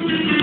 you